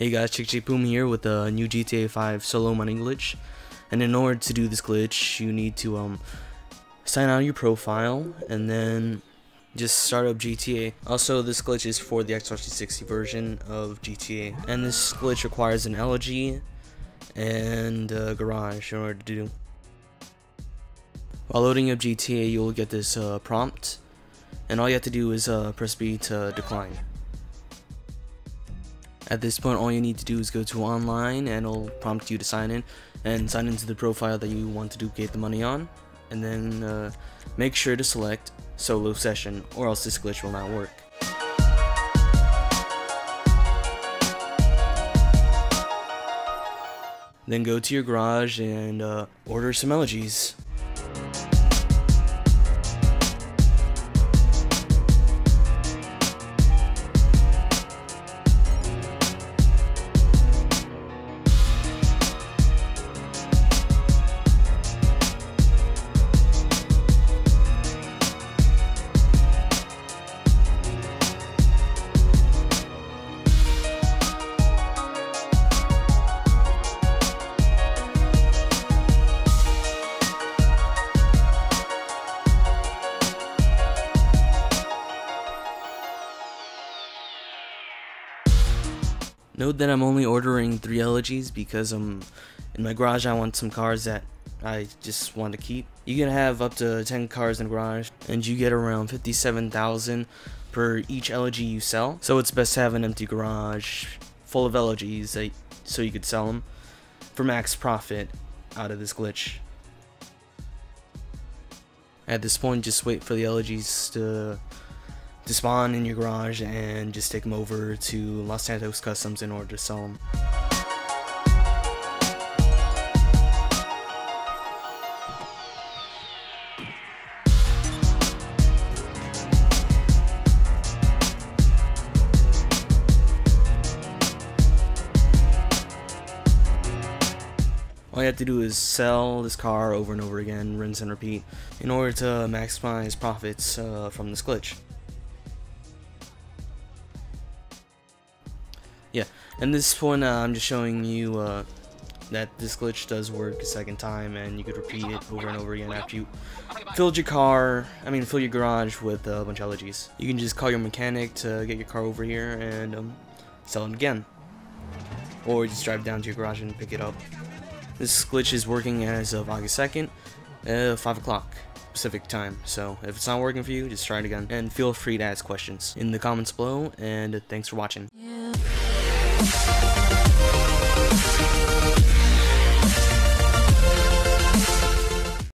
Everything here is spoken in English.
Hey guys, Chick Chick Boom here with a new GTA 5 solo money glitch. And in order to do this glitch, you need to um sign out your profile and then just start up GTA. Also, this glitch is for the Xbox 360 version of GTA. And this glitch requires an Elegy and a garage in order to do. While loading up GTA, you'll get this uh, prompt. And all you have to do is uh, press B to decline. At this point, all you need to do is go to online and it'll prompt you to sign in and sign into the profile that you want to duplicate the money on. And then uh, make sure to select solo session or else this glitch will not work. Then go to your garage and uh, order some elegies. Note that I'm only ordering three elegies because I'm in my garage I want some cars that I just want to keep. You can have up to 10 cars in the garage and you get around 57,000 per each elegy you sell. So it's best to have an empty garage full of elegies that, so you could sell them for max profit out of this glitch. At this point just wait for the elegies to to spawn in your garage and just take them over to Los Santos Customs in order to sell them. All you have to do is sell this car over and over again, rinse and repeat, in order to maximize profits uh, from this glitch. Yeah, and this point uh, I'm just showing you uh, that this glitch does work a second time and you could repeat it over and over again after you filled your car, I mean fill your garage with a bunch of elegies. You can just call your mechanic to get your car over here and um, sell it again. Or just drive down to your garage and pick it up. This glitch is working as of August 2nd, uh, 5 o'clock. Pacific time. So if it's not working for you, just try it again. And feel free to ask questions in the comments below. And thanks for watching.